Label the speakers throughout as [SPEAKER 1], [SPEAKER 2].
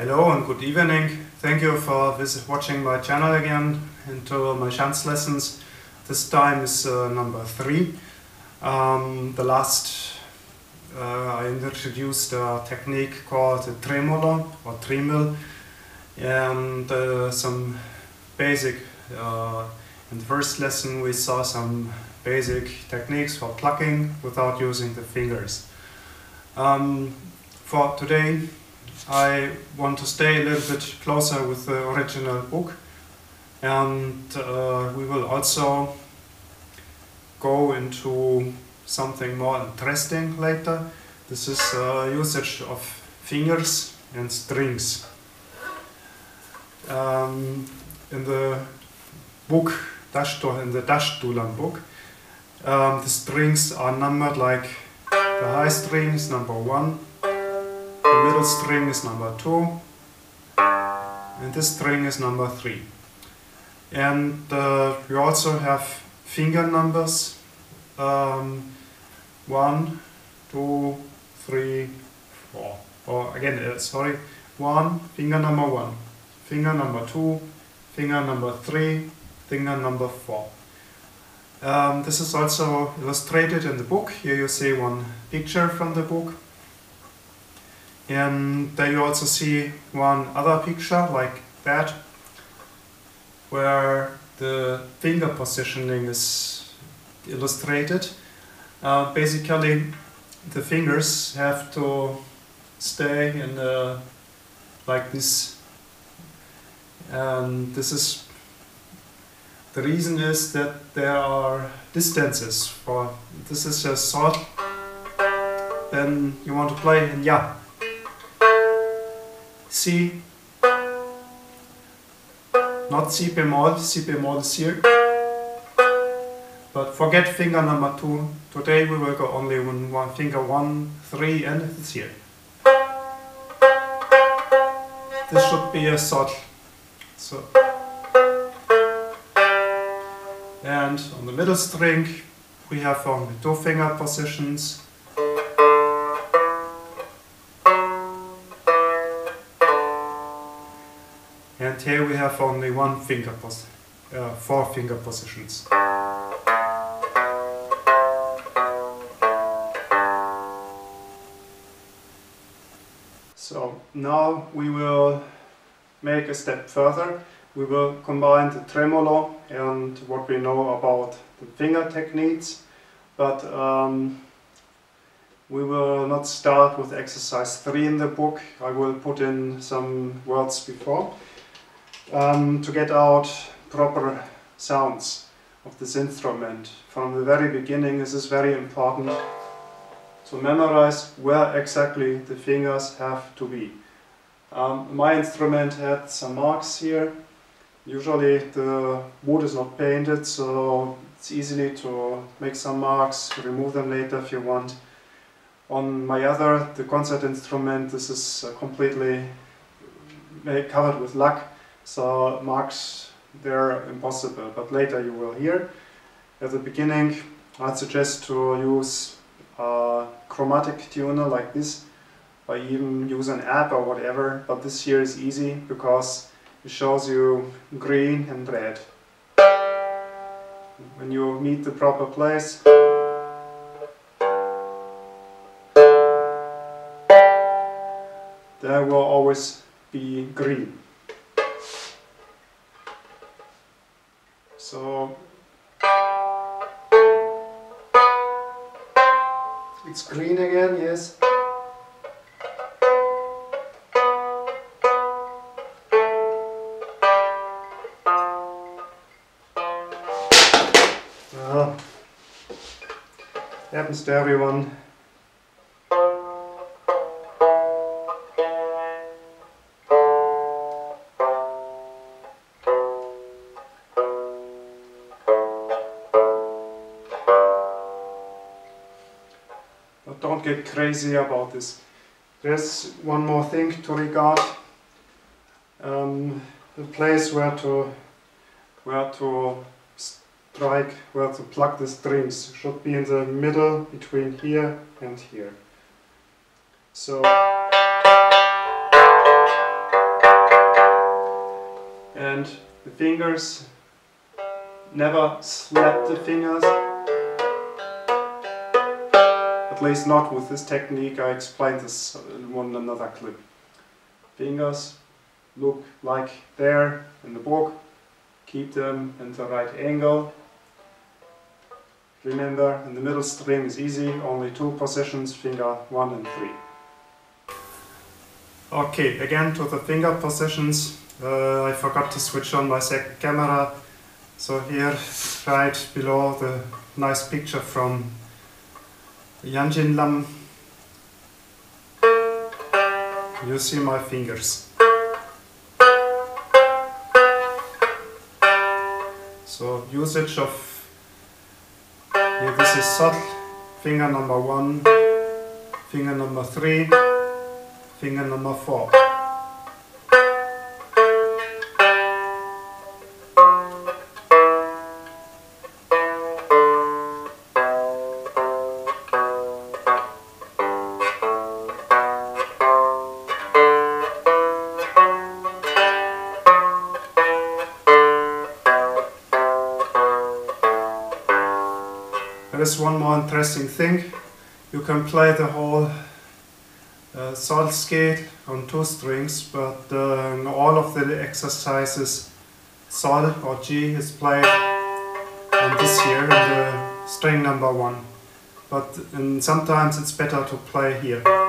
[SPEAKER 1] Hello and good evening. Thank you for visit watching my channel again into my Shanz lessons. This time is uh, number three. Um, the last uh, I introduced a technique called tremolo or tremel and uh, some basic uh, in the first lesson we saw some basic techniques for plucking without using the fingers. Um, for today I want to stay a little bit closer with the original book and uh, we will also go into something more interesting later. This is uh, usage of fingers and strings. Um, in the book, in the Dashtulan book, um, the strings are numbered like the high string is number one, the middle string is number two, and this string is number three. And uh, we also have finger numbers, um, one, two, three, four. Or again, uh, sorry, one, finger number one, finger number two, finger number three, finger number four. Um, this is also illustrated in the book. Here you see one picture from the book. And there you also see one other picture like that, where the finger positioning is illustrated. Uh, basically, the fingers have to stay in a, like this. And this is the reason is that there are distances for this is just sort. Then you want to play in ya. C, not C bemol, C bemol is here. But forget finger number two. Today we will go only on one finger one, three, and it's here. This should be a sort. So. And on the middle string we have only two finger positions. And here we have only one finger pos uh, four finger positions. So now we will make a step further. We will combine the tremolo and what we know about the finger techniques, but um, we will not start with exercise 3 in the book. I will put in some words before um, to get out proper sounds of this instrument. From the very beginning this is very important to memorize where exactly the fingers have to be. Um, my instrument had some marks here. Usually the wood is not painted so it's easy to make some marks, remove them later if you want. On my other, the concert instrument, this is uh, completely covered with luck, so marks they're impossible, but later you will hear. At the beginning, I'd suggest to use a chromatic tuner like this, or even use an app or whatever, but this here is easy because it shows you green and red. When you meet the proper place, there will always be green. So it's green again, yes. Happens to everyone. Don't get crazy about this. There's one more thing to regard. Um, the place where to where to strike, where to plug the strings should be in the middle between here and here. So and the fingers never slap the fingers least not with this technique I explained this in one another clip. Fingers look like there in the book. Keep them in the right angle. Remember in the middle string is easy. Only two positions finger 1 and 3 Okay, again to the finger positions. Uh, I forgot to switch on my second camera. So here, right below the nice picture from Yanjin Lam, you see my fingers. So usage of, here this is subtle, finger number one, finger number three, finger number four. There is one more interesting thing. You can play the whole uh, scale on two strings, but uh, all of the exercises sol or G is played on this here in the string number one. But and sometimes it's better to play here.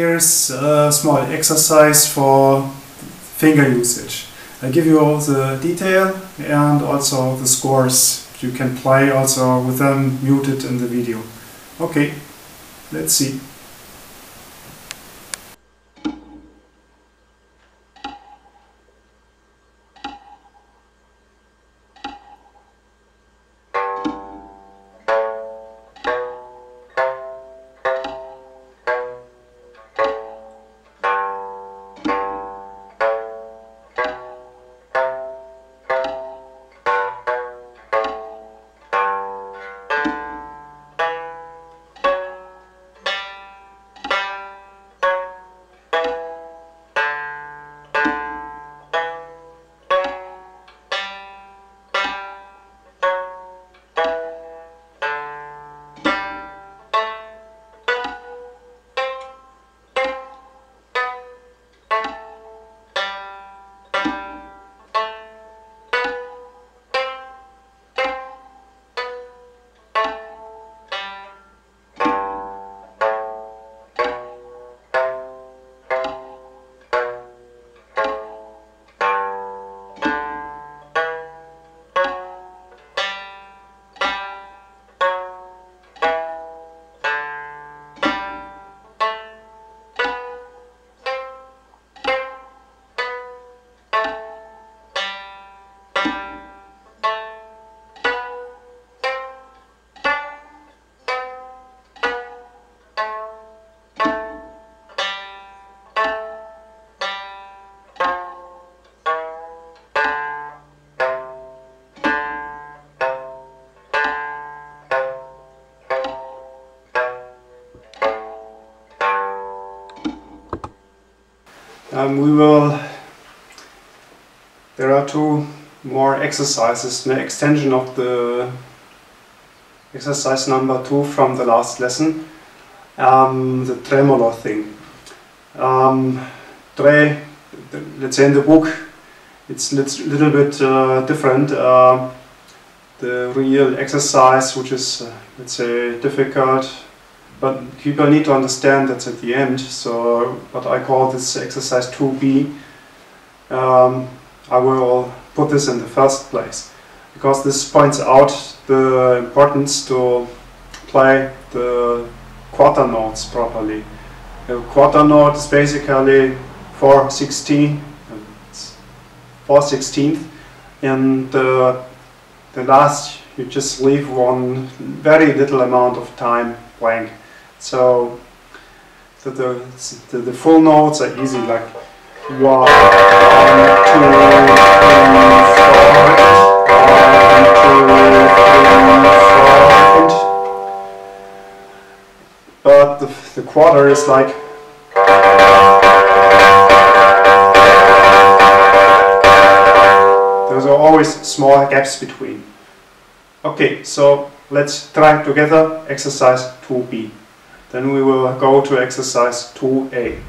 [SPEAKER 1] Here's a uh, small exercise for finger usage. I give you all the detail and also the scores. You can play also with them muted in the video. Okay, let's see. Um, we will, there are two more exercises, an extension of the exercise number two from the last lesson, um, the tremolo thing. Um, tre, let's say in the book, it's a little bit uh, different. Uh, the real exercise, which is, uh, let's say, difficult, but people need to understand that's at the end. So, what I call this exercise 2b, um, I will put this in the first place because this points out the importance to play the quarter notes properly. The quarter note is basically 4 16, 4 16th, and uh, the last you just leave one very little amount of time blank. So the, the, the full notes are easy, like one, two, three, four, one, two, three, four. But the, the quarter is like There's always small gaps between. Okay, so let's try together exercise 2b. Then we will go to exercise 2a.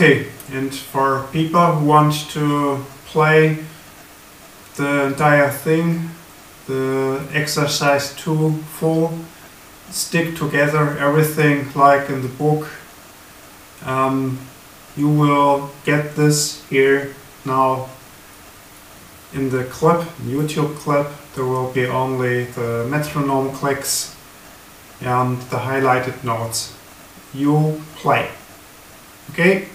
[SPEAKER 1] Okay, and for people who want to play the entire thing, the exercise 2 full, stick together everything like in the book. Um, you will get this here now in the clip, YouTube clip. There will be only the metronome clicks and the highlighted notes. You play. Okay?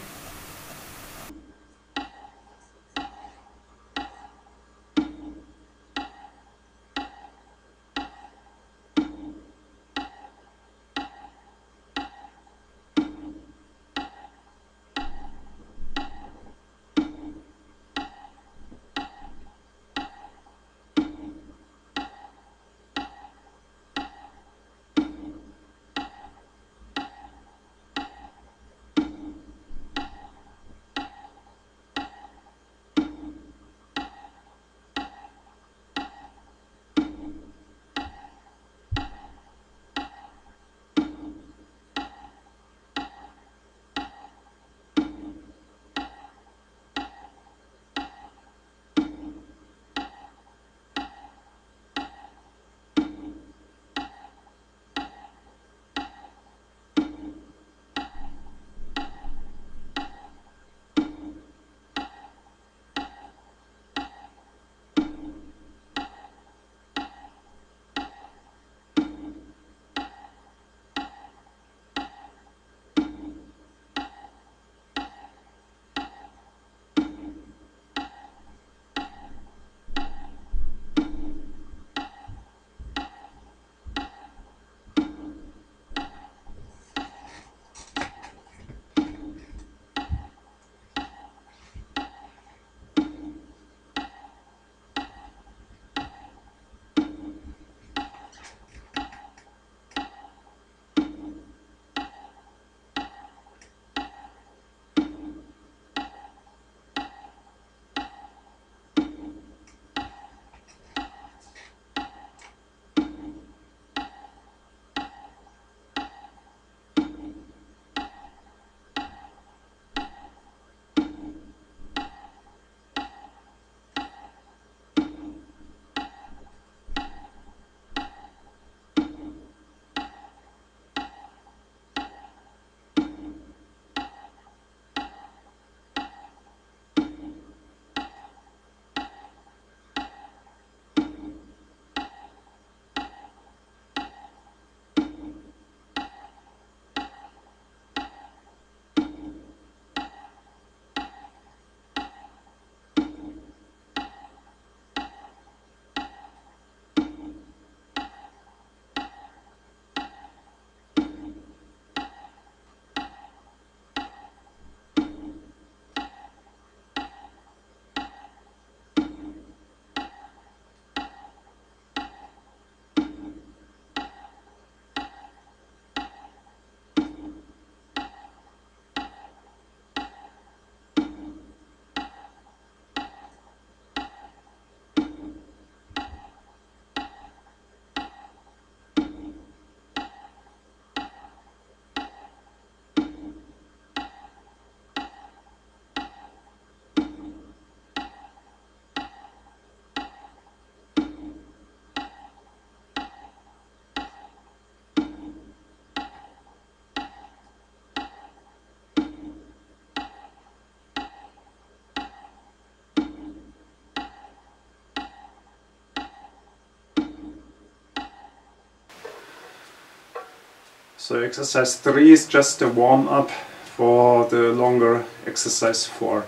[SPEAKER 1] So exercise 3 is just a warm-up for the longer exercise 4.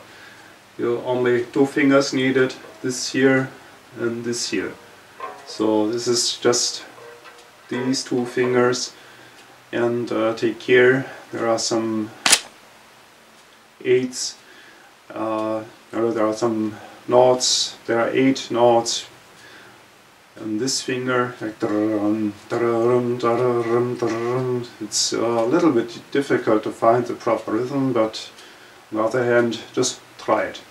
[SPEAKER 1] You only two fingers needed, this here and this here. So this is just these two fingers and uh, take care, there are some eights, uh, there are some notes, there are eight notes and this finger it's a little bit difficult to find the proper rhythm but on the other hand just try it.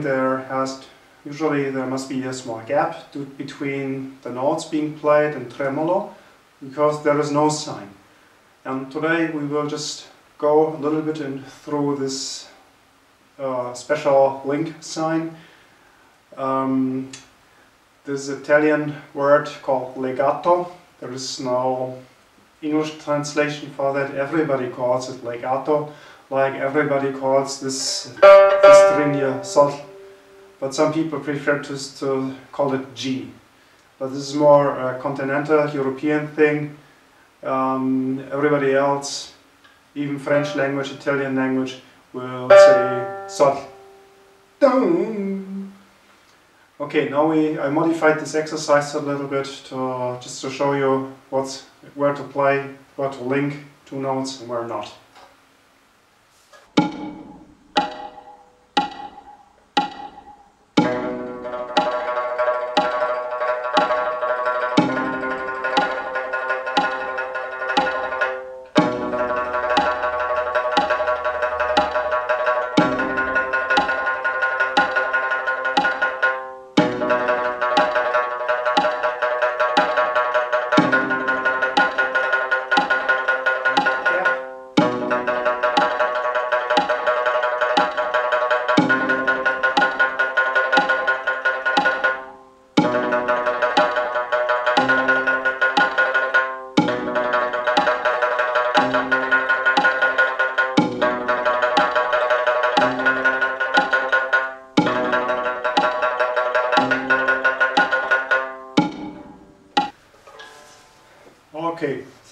[SPEAKER 1] There has usually there must be a small gap between the notes being played and tremolo because there is no sign. And today we will just go a little bit in through this uh, special link sign. Um, this Italian word called legato there is no English translation for that. Everybody calls it legato, like everybody calls this, this string here sol. But some people prefer to, to call it G. but this is more a continental European thing. Um, everybody else, even French language, Italian language, will say sol. Okay, now we I modified this exercise a little bit to just to show you what's where to play, where to link two notes and where not.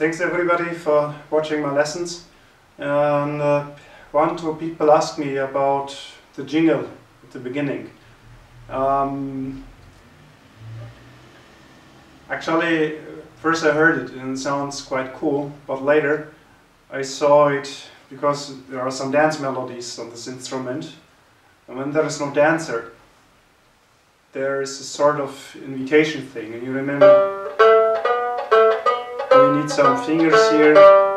[SPEAKER 1] Thanks everybody for watching my lessons. And uh, one two people asked me about the jingle at the beginning. Um, actually, first I heard it and it sounds quite cool, but later I saw it because there are some dance melodies on this instrument. And when there is no dancer, there is a sort of invitation thing, and you remember some fingers here